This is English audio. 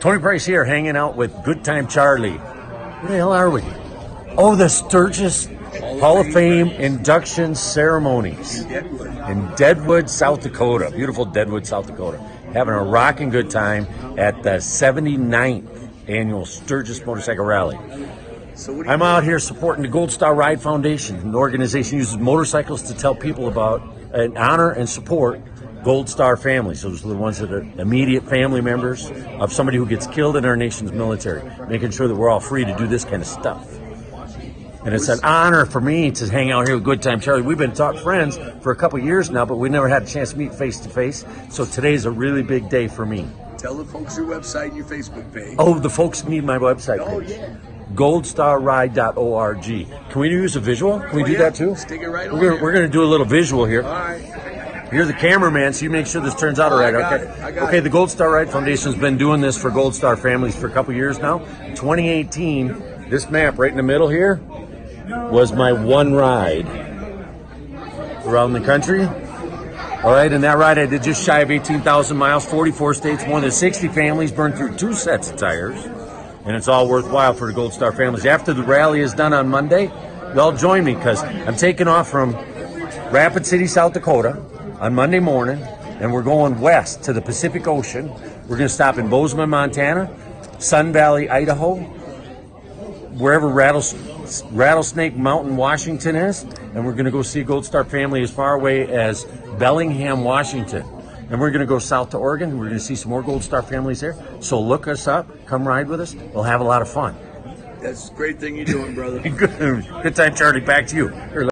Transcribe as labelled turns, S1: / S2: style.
S1: Tony Price here, hanging out with Good Time Charlie. Where the hell are we? Oh, the Sturgis Hall of Fame induction ceremonies in Deadwood, South Dakota. Beautiful Deadwood, South Dakota. Having a rocking good time at the 79th annual Sturgis Motorcycle Rally. I'm out here supporting the Gold Star Ride Foundation. An organization uses motorcycles to tell people about and honor and support Gold Star families. Those are the ones that are immediate family members of somebody who gets killed in our nation's military, making sure that we're all free to do this kind of stuff. And it's an honor for me to hang out here with Good Time Charlie. We've been talk friends for a couple years now, but we never had a chance to meet face to face. So today's a really big day for me.
S2: Tell the folks your website and your Facebook page.
S1: Oh, the folks need my website
S2: Oh,
S1: page.
S2: yeah.
S1: goldstarride.org. Can we use a visual? Can we
S2: Oh,
S1: do
S2: yeah.
S1: that too?
S2: Stick it right
S1: we're
S2: on
S1: gonna, we're gonna do a little visual here.
S2: All right.
S1: You're the cameraman, so you make sure this turns out all right. Okay.
S2: it. I got
S1: okay. The Gold Star Ride Foundation's been doing this for Gold Star families for a couple years now. 2018, this map right in the middle here was my one ride around the country. All right, and that ride I did just shy of 18,000 miles, 44 states, more than 60 families, burned through two sets of tires, and it's all worthwhile for the Gold Star families. After the rally is done on Monday, y'all join me because I'm taking off from Rapid City, South Dakota on Monday morning, and we're going west to the Pacific Ocean. We're going to stop in Bozeman, Montana, Sun Valley, Idaho, wherever Rattles, Rattlesnake Mountain, Washington is, and we're going to go see Gold Star family as far away as Bellingham, Washington. And we're going to go south to Oregon. We're going to see some more Gold Star families there. So look us up, come ride with us. We'll have a lot of fun.
S2: That's a great thing you're doing, brother.
S1: Good, good time, Charlie. Back to you.